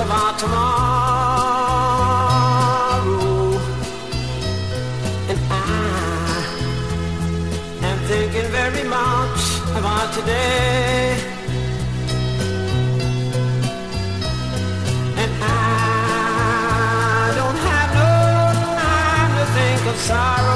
Of our tomorrow. And I am thinking very much about today. And I don't have no time to think of sorrow.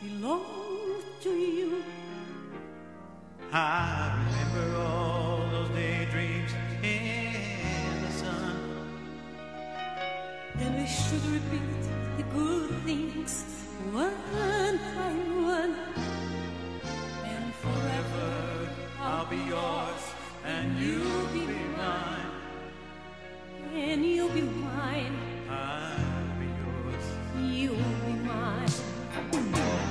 belongs to you. I remember all those daydreams in the sun. And we should repeat the good things one by one. And forever I'll be yours and you'll be mine. And you'll be mine. I'll be yours. You'll be mine.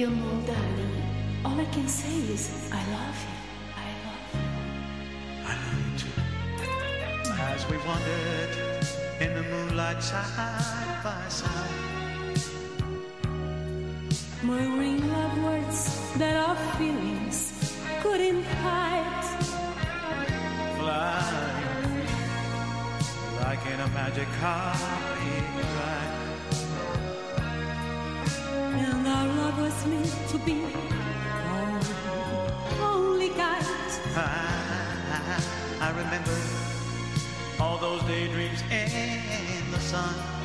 You know, darling, all I can say is I love you. I love you. I love you too. As we wandered in the moonlight side by side, murmuring love words that our feelings couldn't hide. Flying like in a magic carpet ride. And our love was meant to be oh, only. I, I remember all those daydreams in the sun.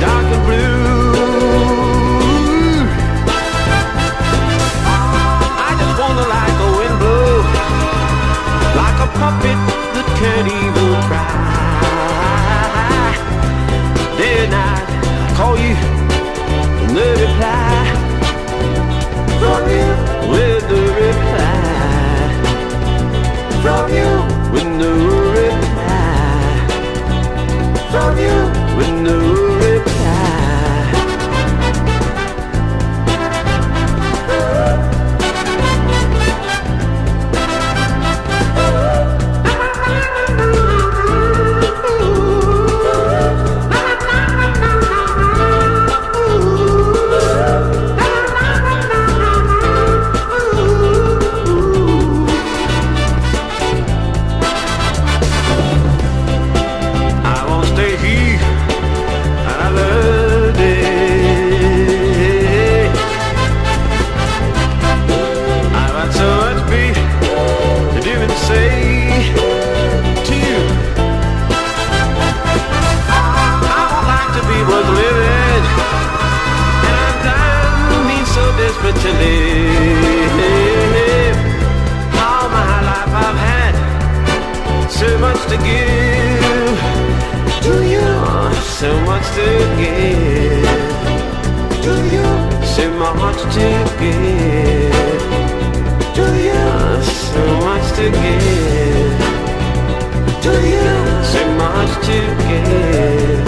dark and blue. I just wanna like wind blow, like a puppet that can't even. to give to you. So much to give to you. So much to give to you. So much to give to you. So much to give.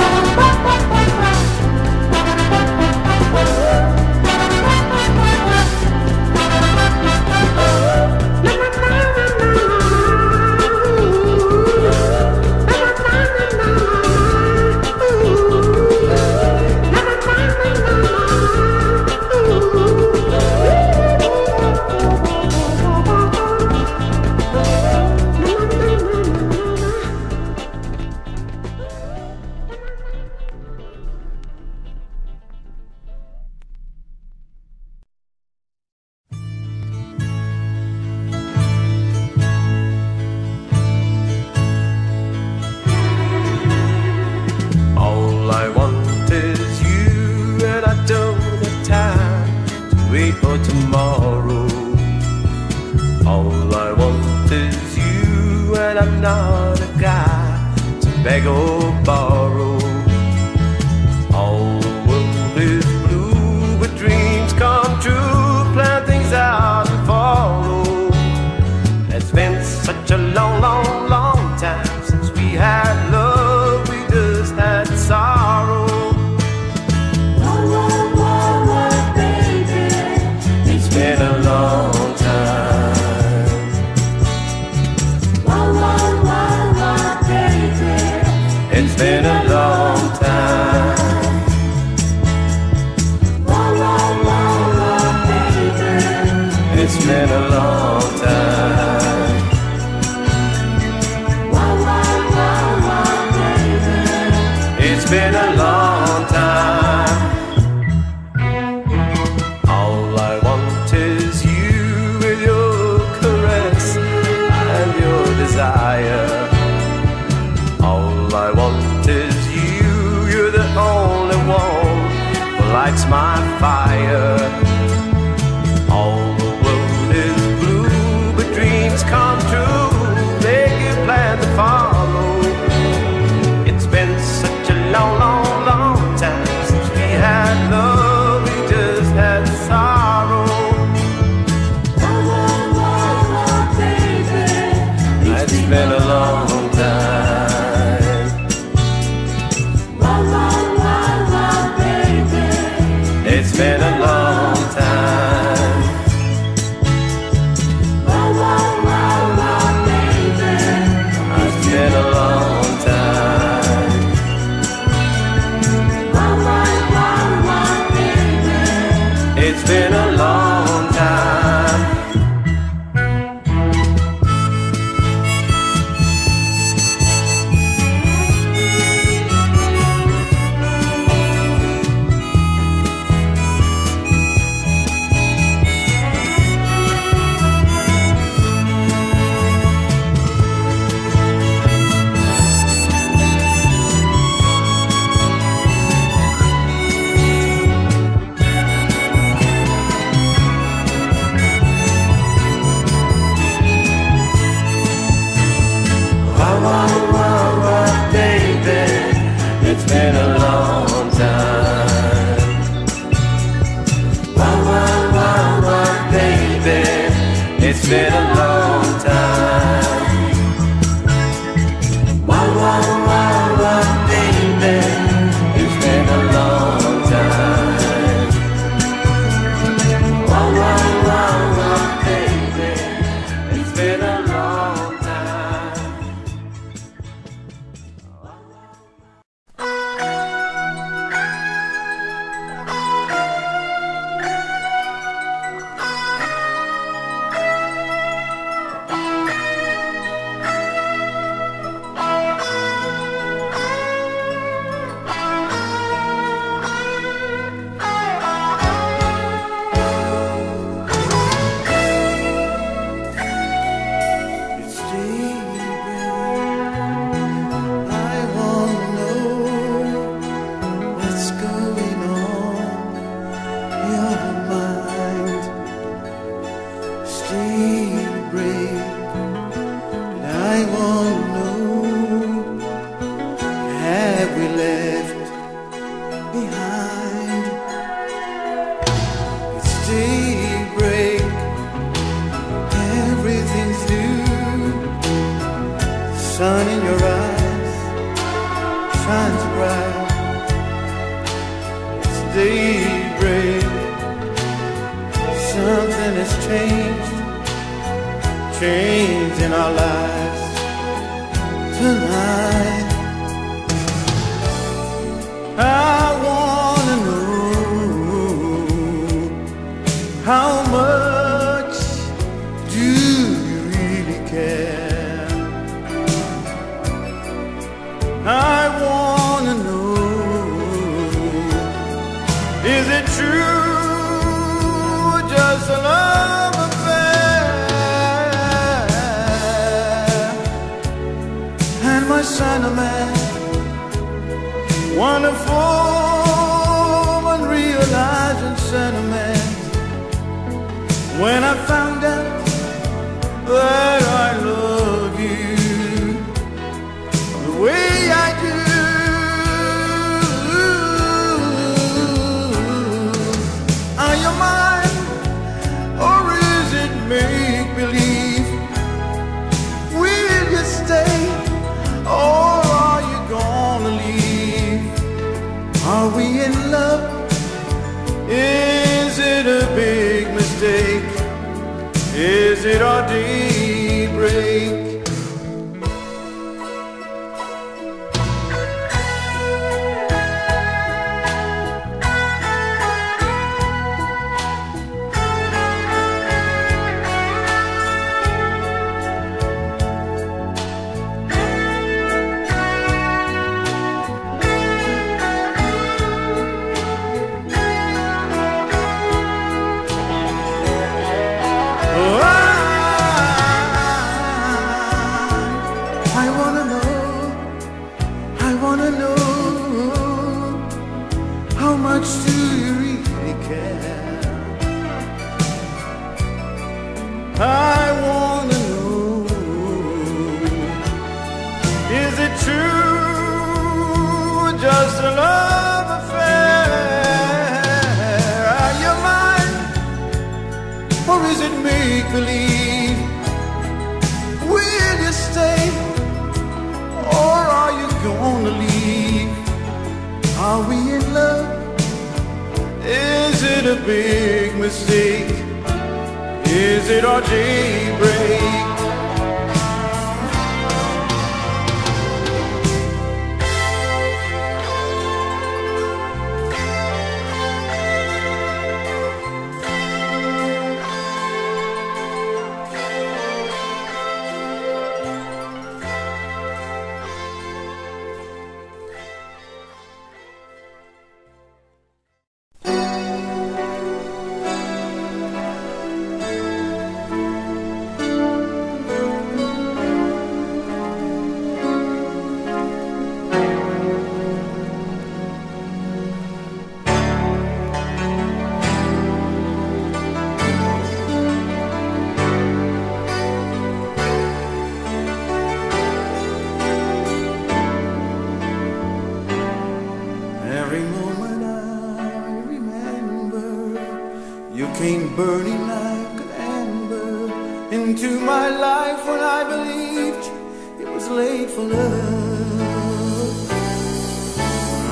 Not a guy to beg old boy.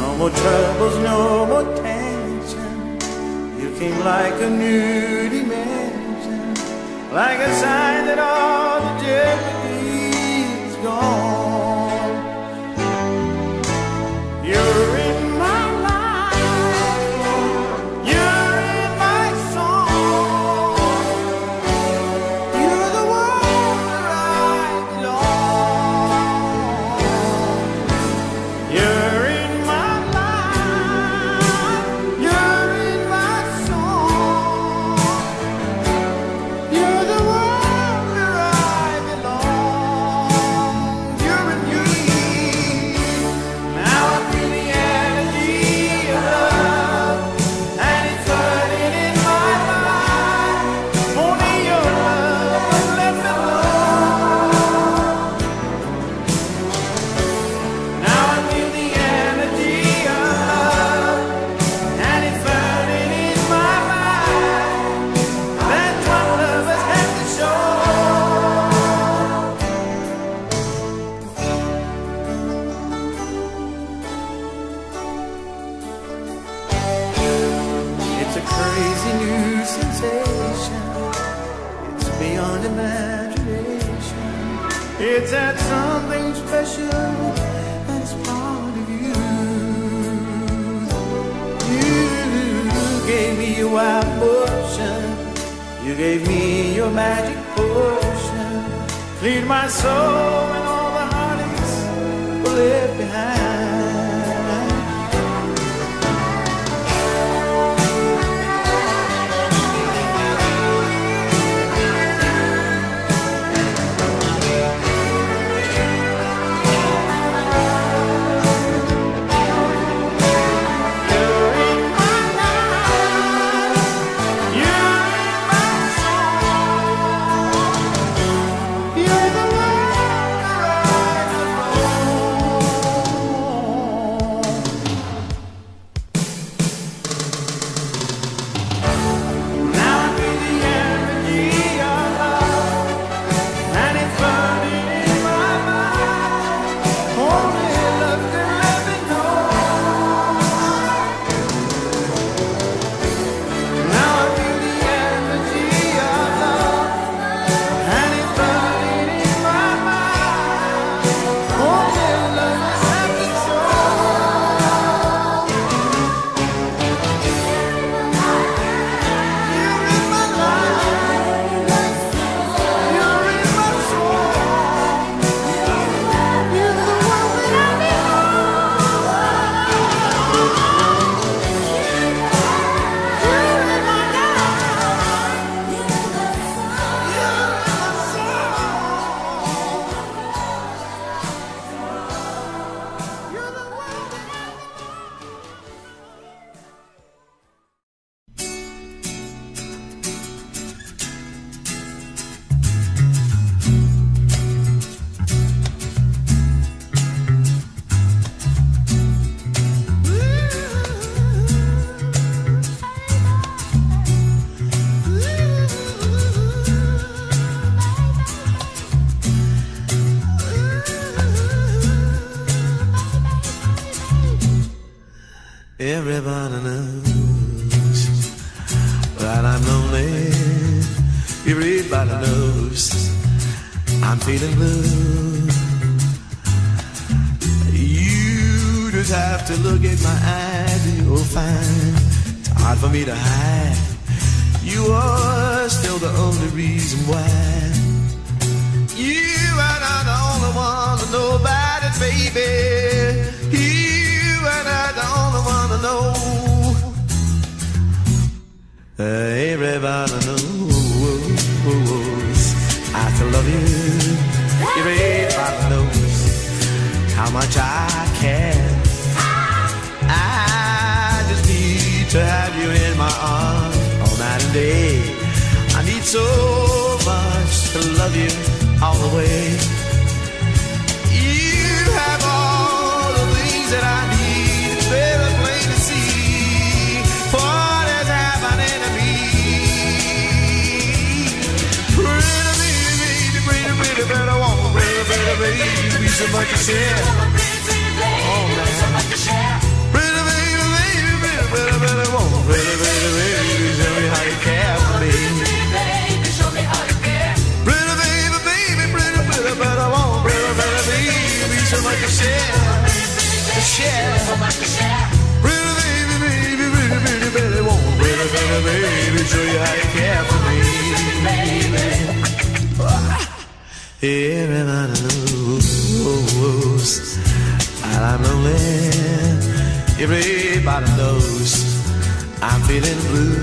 No more troubles, no more tension. You came like a new dimension, like a sign that all the jeopardy is gone. my soul. Really, baby, baby, really, really, baby, won't really, baby, show you how you care for me? Everybody knows I'm lonely. Everybody knows I'm feeling blue.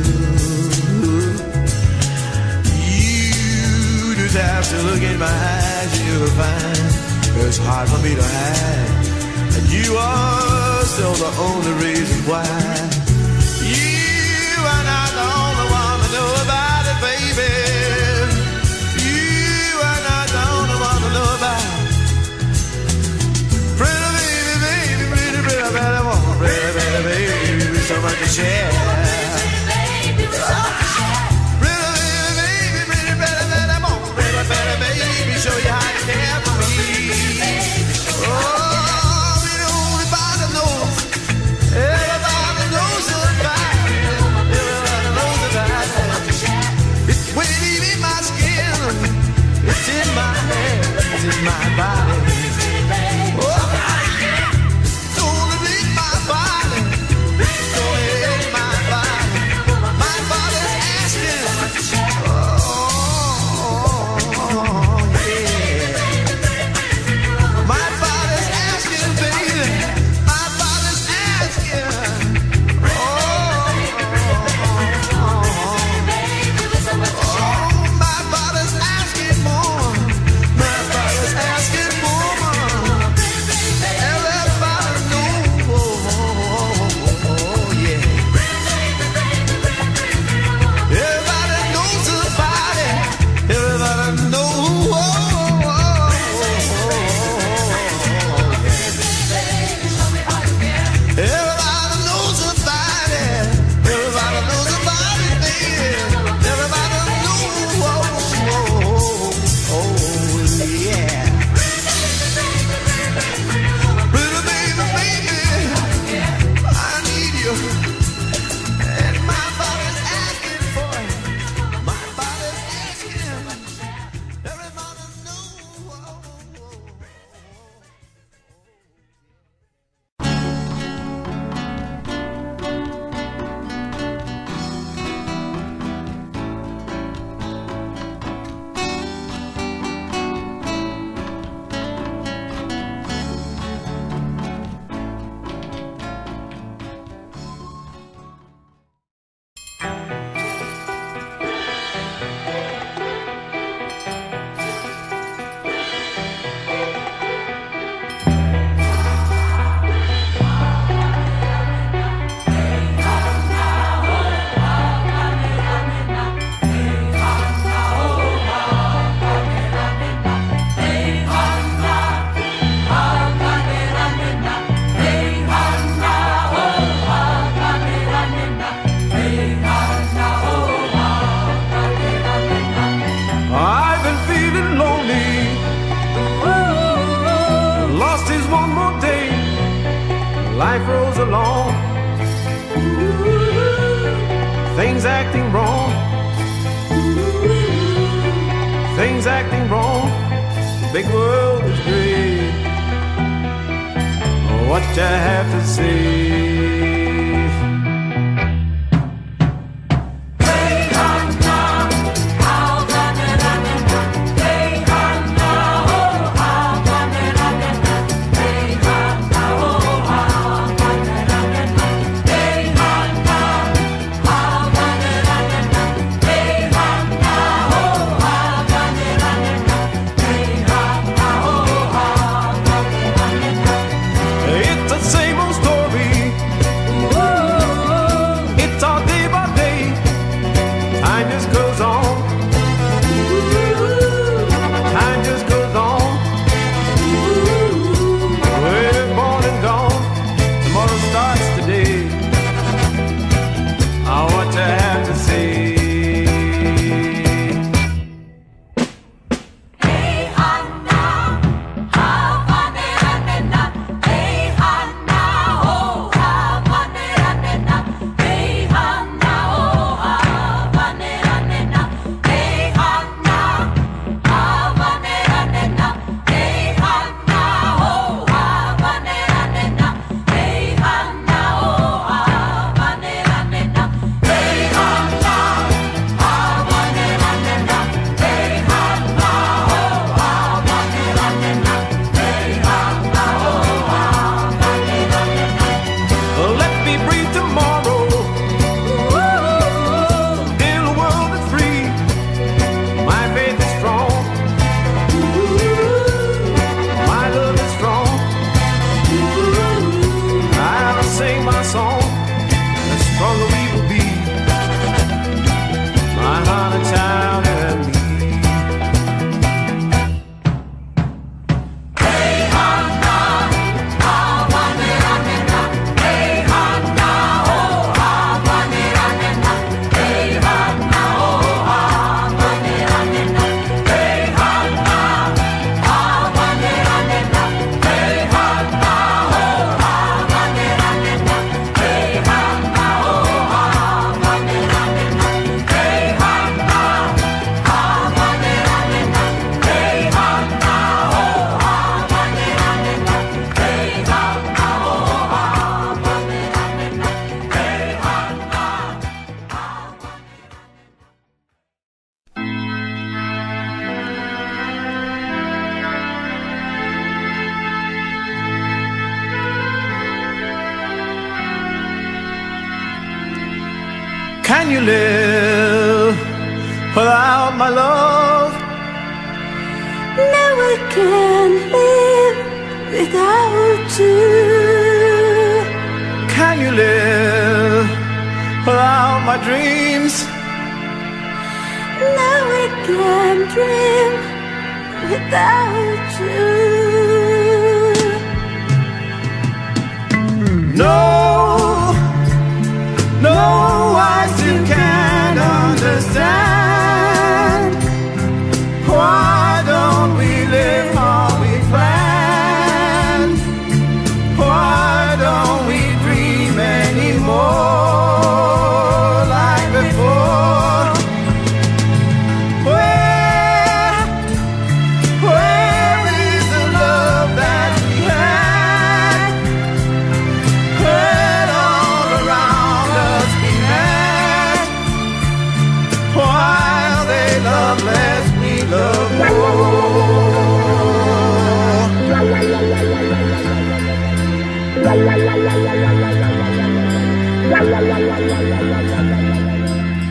You just have to look in my eyes, you'll find it's hard for me to hide. And you are still the only reason why. You to know about it, baby. You to know about it. Pretty baby, baby, pretty, pretty, pretty, pretty,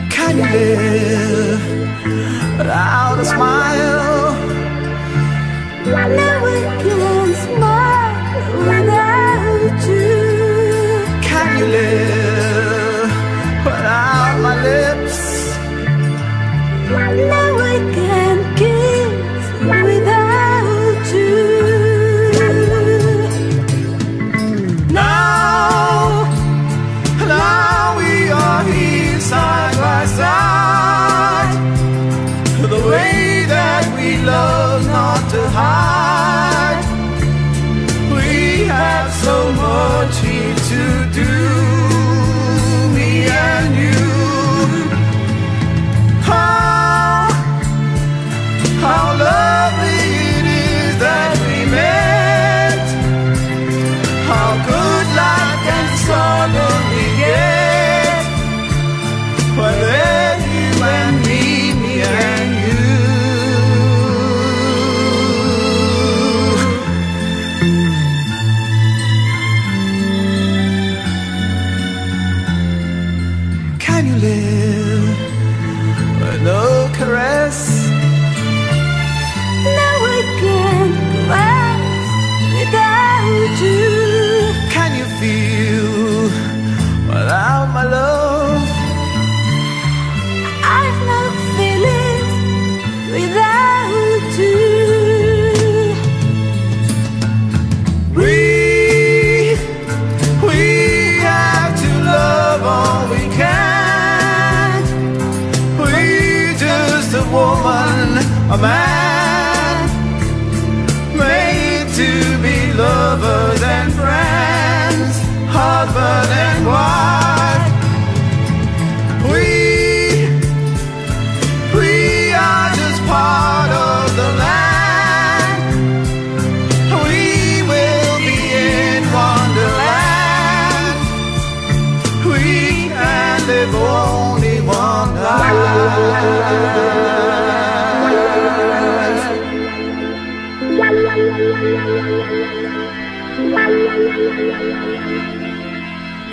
Can you live without a smile?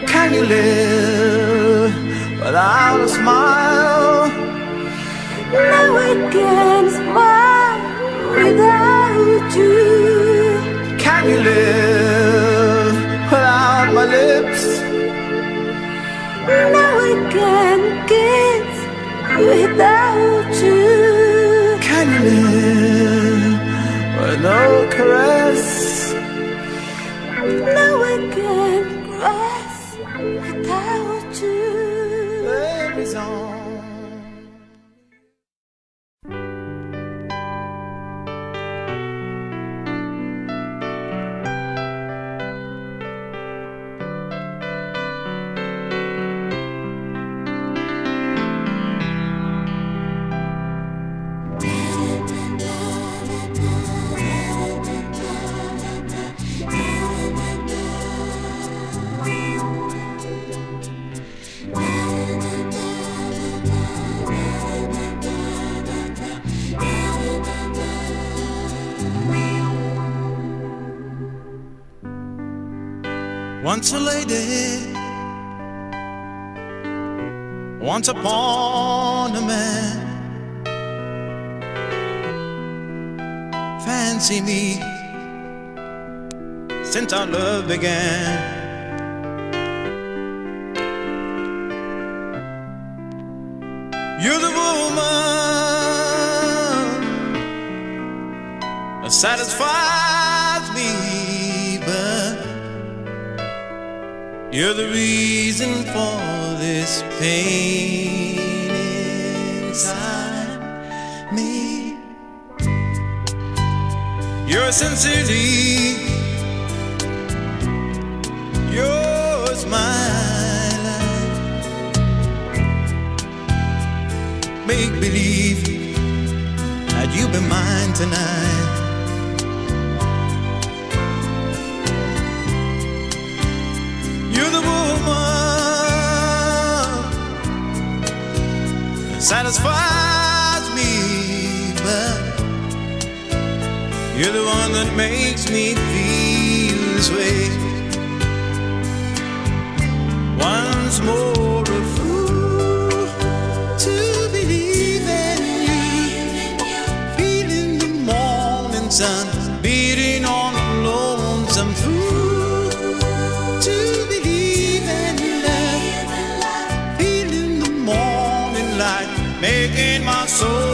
Can you live without a smile? No, I can't smile without you. Can you live without my lips? No, I can't kiss without you. Can you live with no caress? No, I upon a man. Fancy me since our love began. You're the woman that satisfies me, but you're the reason for this pain inside me. Yours sincerely. soul.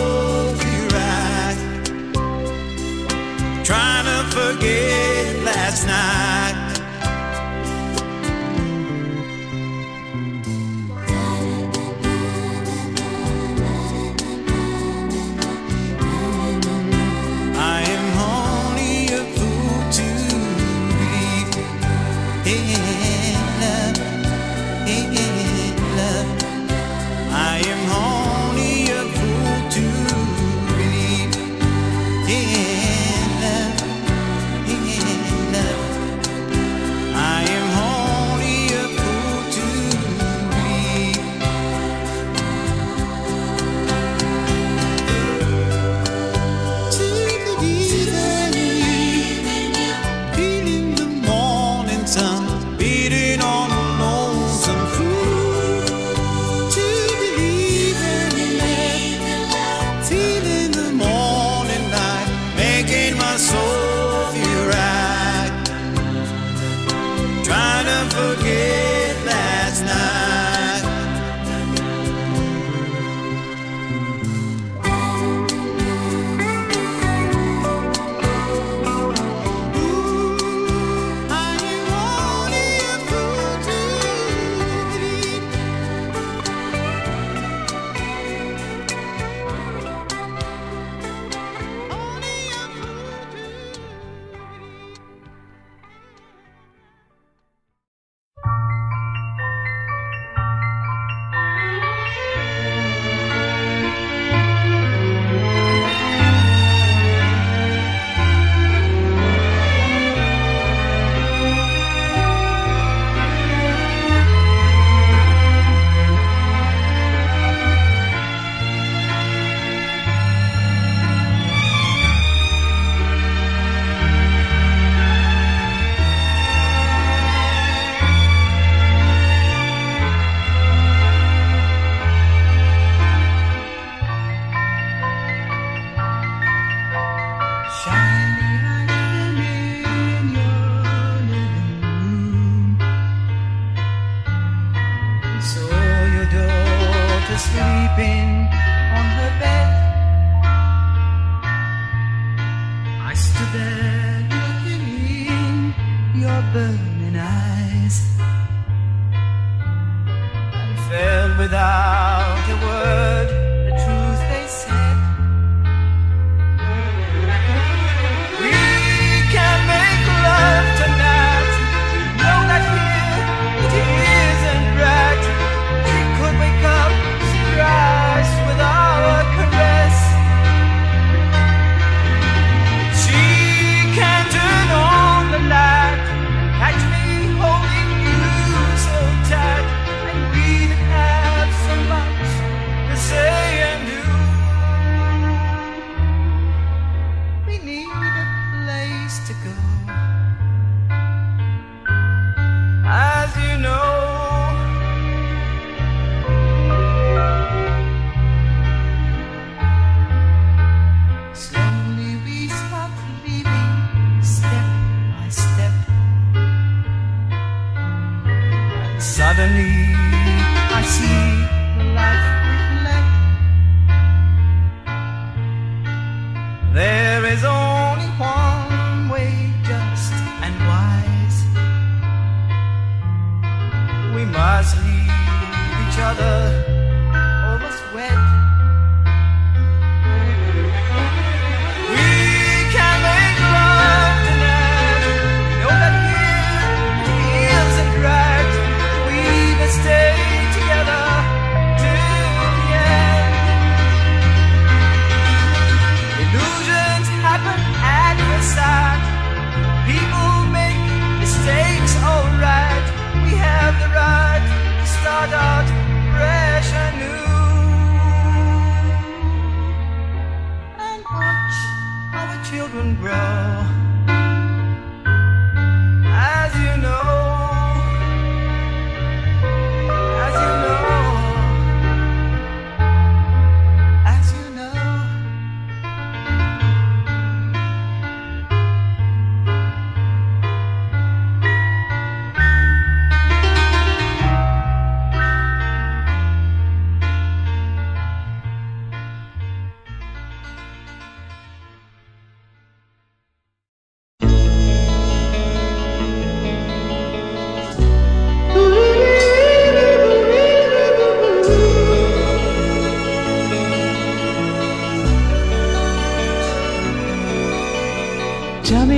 without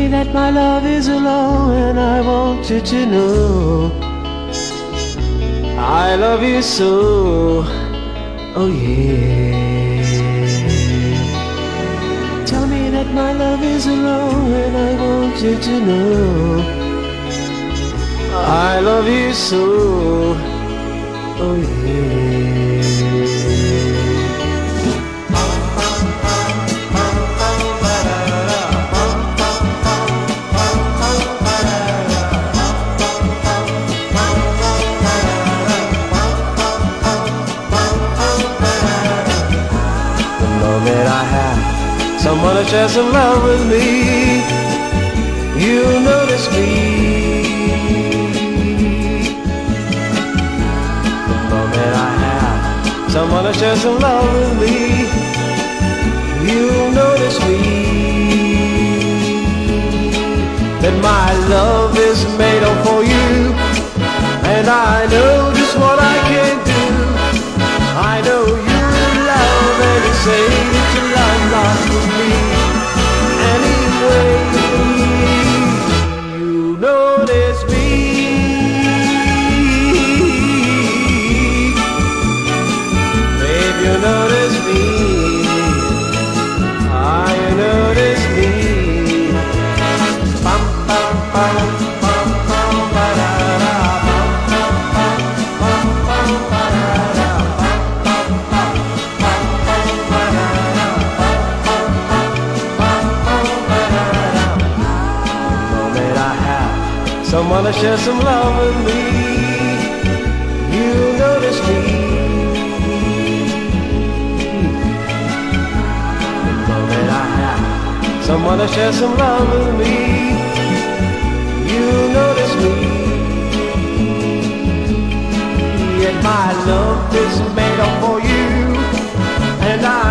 me that my love is alone and I want you to know. I love you so, oh yeah. Tell me that my love is alone and I want you to know. I love you so, oh yeah someone to share some love with me, you notice me. Oh, the moment I have someone to share some love with me, you'll notice me. That my love is made up for you, and I know just what I can do. I know you love and you say notice me. Bum, bum, bum, ba-da-da. The moment I have someone to share some love with me, someone to share some love with me, you notice me. Yet my love is made up for you, and I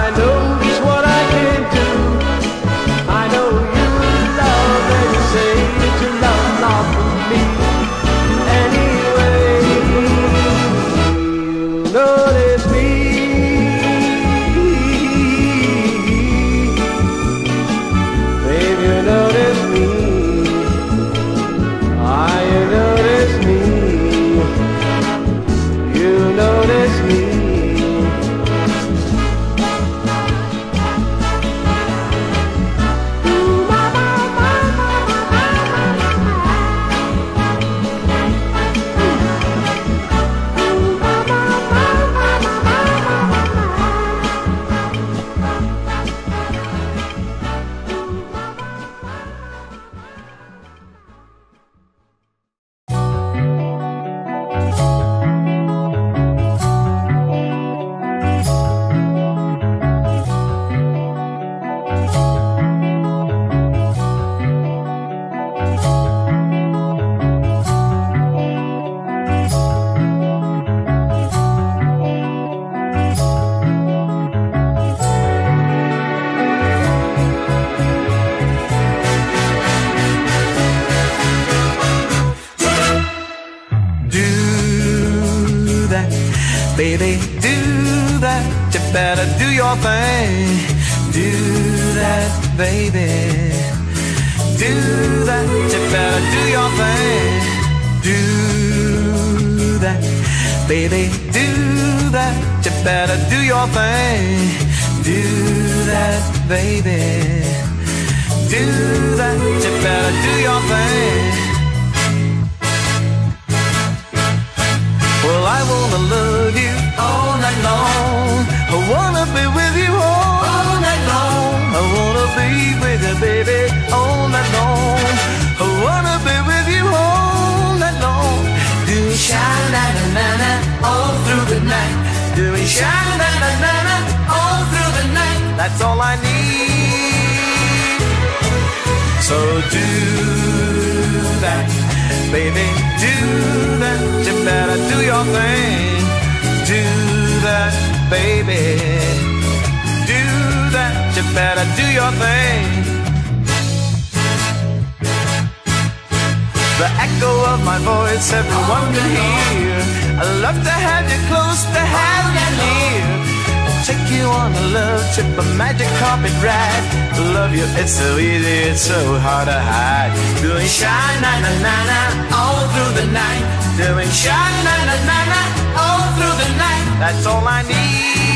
shine na na na na all through the night. Doing shine na na na na all through the night. That's all I need.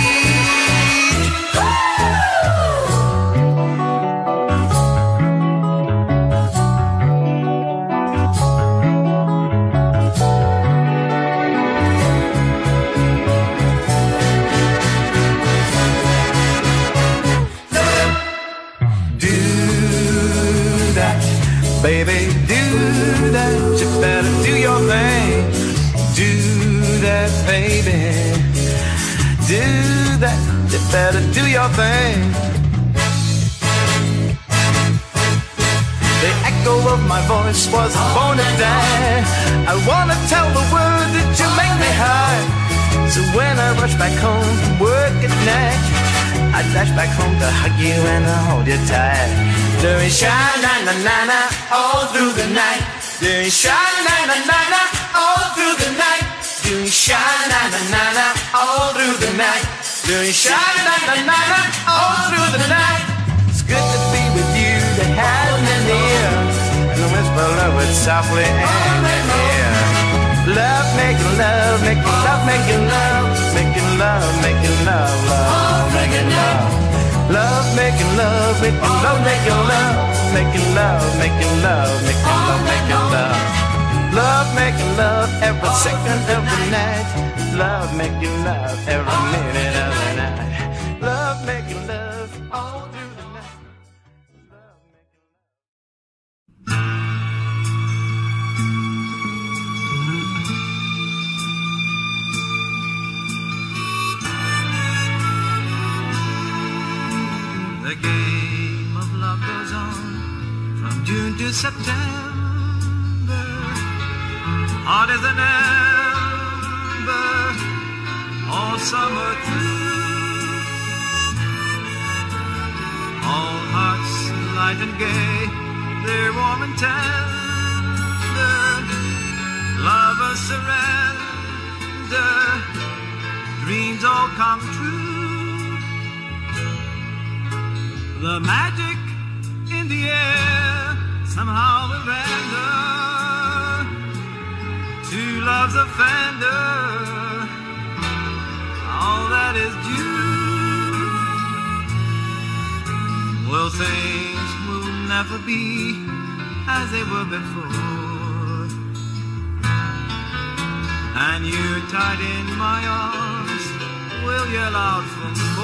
Better do your thing. The echo of my voice was born to die. I wanna tell the world that you make me high. So when I rush back home from work at night, I dash back home to hug you and I hold you tight. Doing shine na na na na all through the night. Doing shine na na na na all through the night. Doing shine na na na na all through the night. Doing shine na na na na all through the night. It's good to be with you, to have me near, and whisper love it softly your ear. Love, making love, making love, making love, making love, making love, love, making love. Love, making love, making love, making love, making love, making love, making love. Love, making love every second, every night. Love, making love every minute of the night. Love, making love all through the night. The game of love goes on from June to September. Hot as an ember all summer through. All hearts light and gay, they're warm and tender. Lovers surrender, dreams all come true. The magic in the air somehow will render two love's offender all that is due. Well, things will never be as they were before, and you tied in my arms will yell out for more.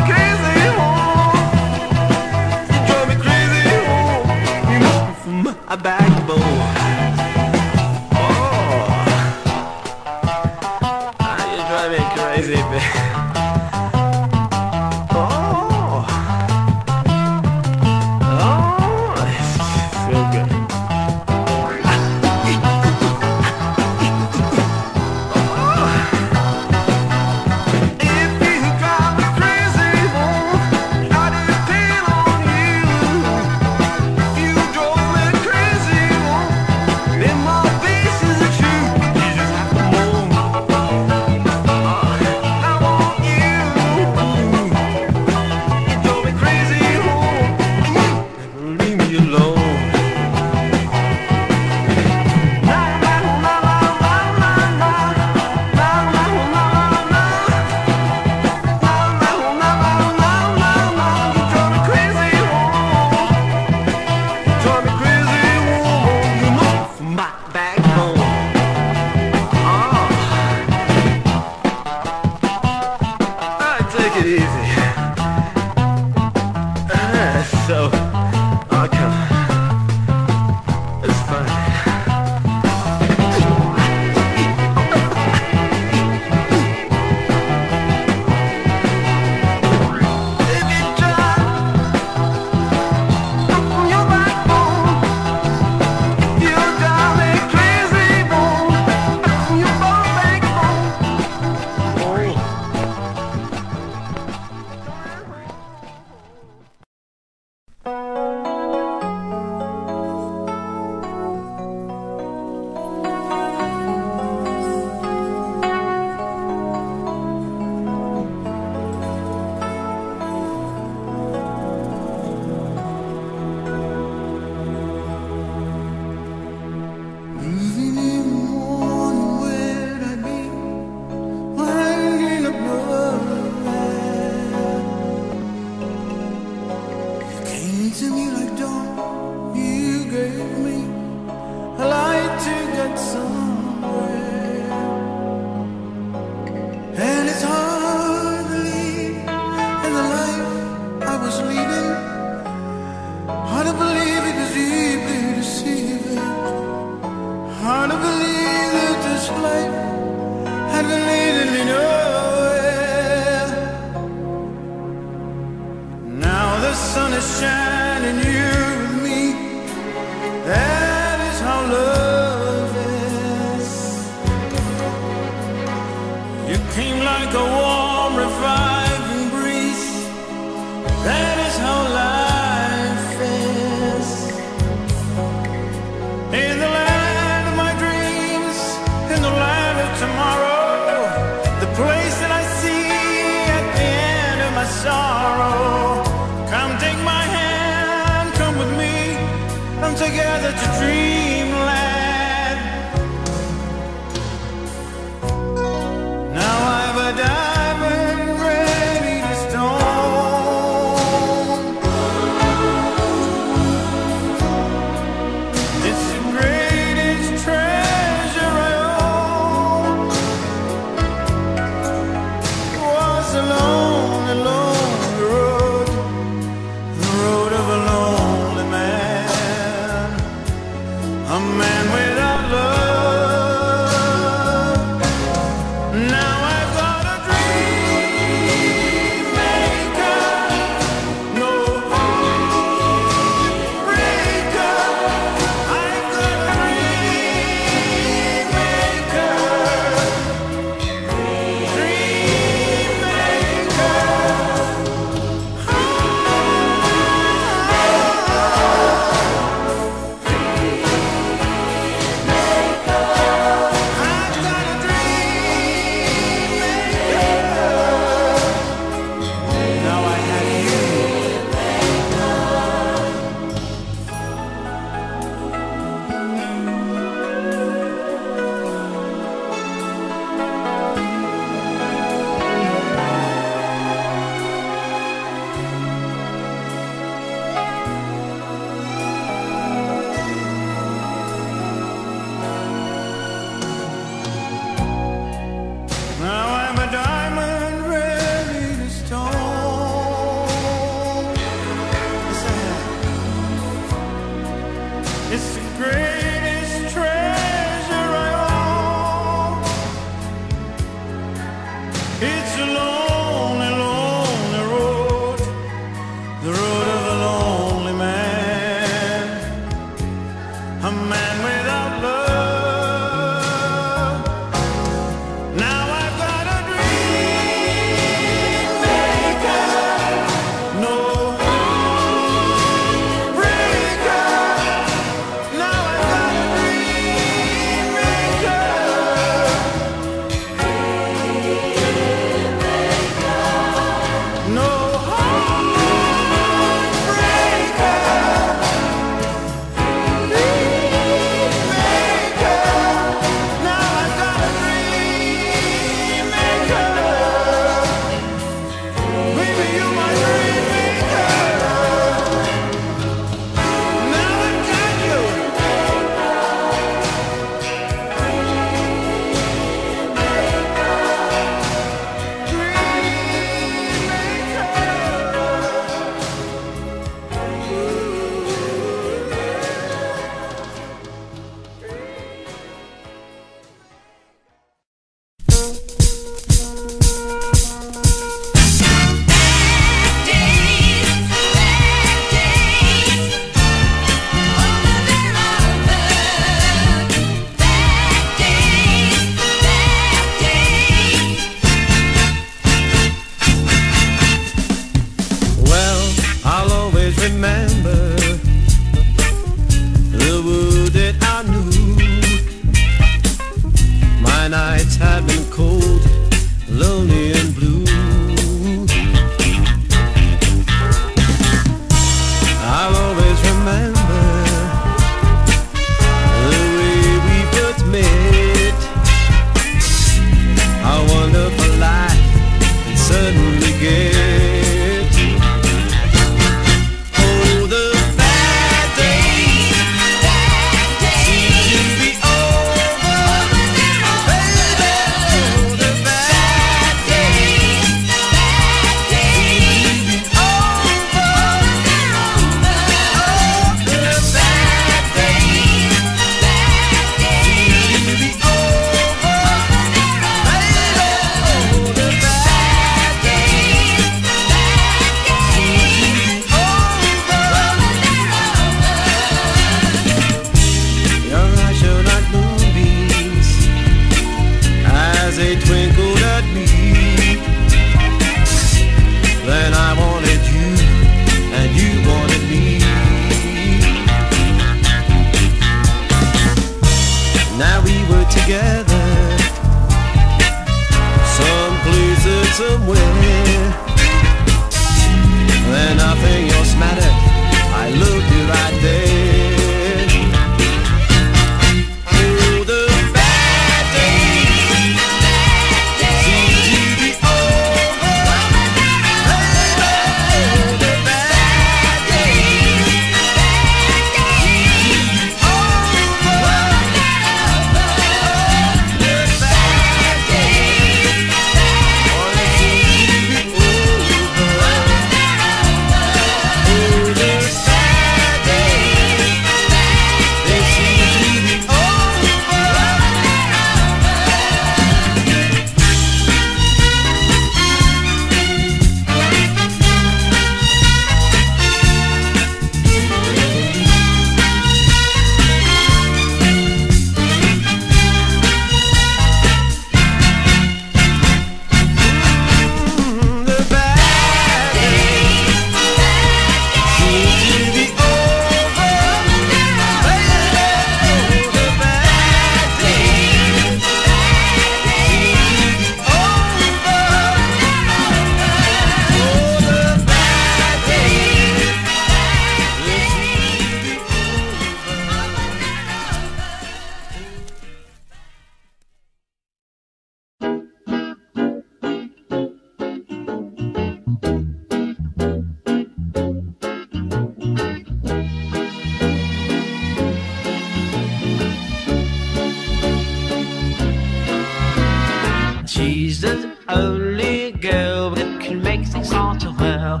girl that can make things hard to well.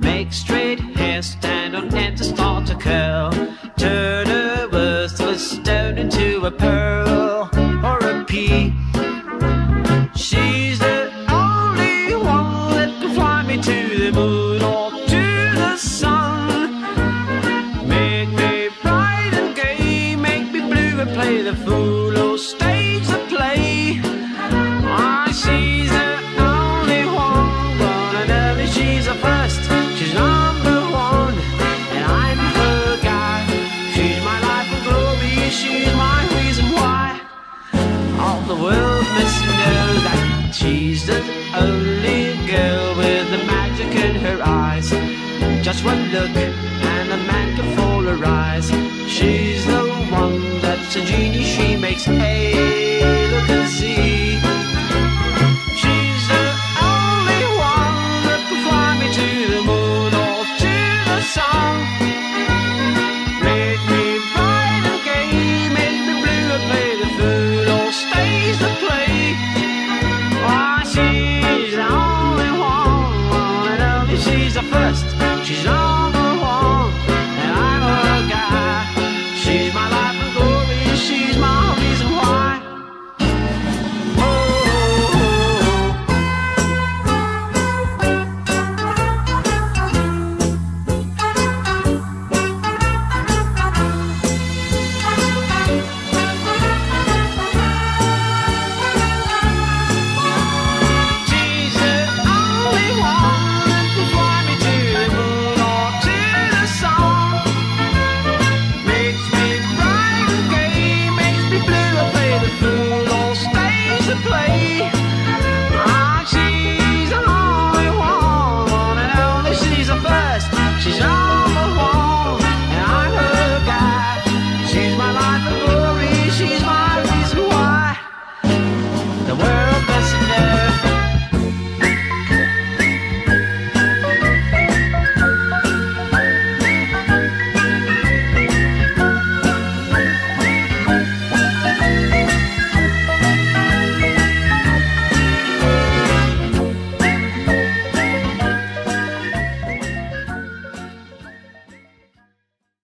Make straight hair stand on end to start to curl. Turn a worthless stone into a pearl. Just one look